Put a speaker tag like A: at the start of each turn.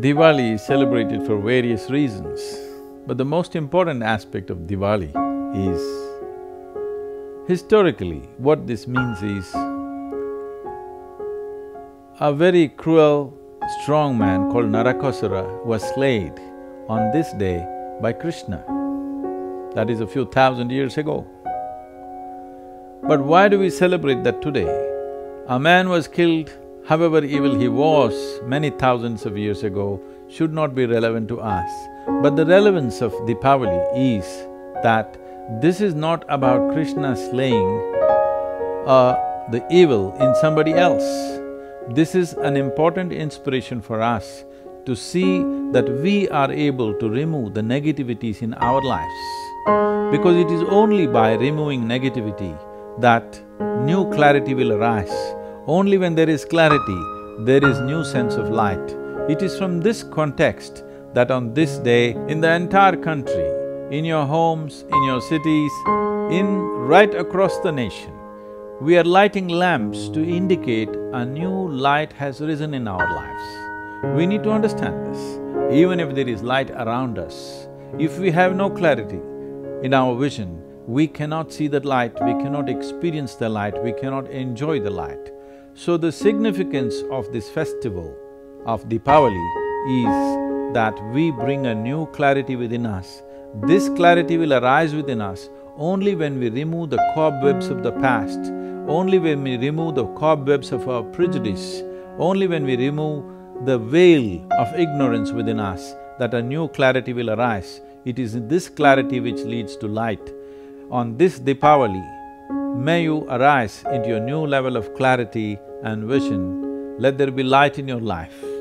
A: Diwali is celebrated for various reasons, but the most important aspect of Diwali is historically what this means is a very cruel, strong man called Narakasura was slain on this day by Krishna. That is a few thousand years ago. But why do we celebrate that today? A man was killed however evil he was many thousands of years ago, should not be relevant to us. But the relevance of Deepavali is that this is not about Krishna slaying uh, the evil in somebody else. This is an important inspiration for us to see that we are able to remove the negativities in our lives. Because it is only by removing negativity that new clarity will arise only when there is clarity, there is new sense of light. It is from this context that on this day, in the entire country, in your homes, in your cities, in right across the nation, we are lighting lamps to indicate a new light has risen in our lives. We need to understand this. Even if there is light around us, if we have no clarity in our vision, we cannot see that light, we cannot experience the light, we cannot enjoy the light. So the significance of this festival of Deepavali is that we bring a new clarity within us. This clarity will arise within us only when we remove the cobwebs of the past, only when we remove the cobwebs of our prejudice, only when we remove the veil of ignorance within us, that a new clarity will arise. It is this clarity which leads to light. On this Deepavali, may you arise into a new level of clarity and vision, let there be light in your life.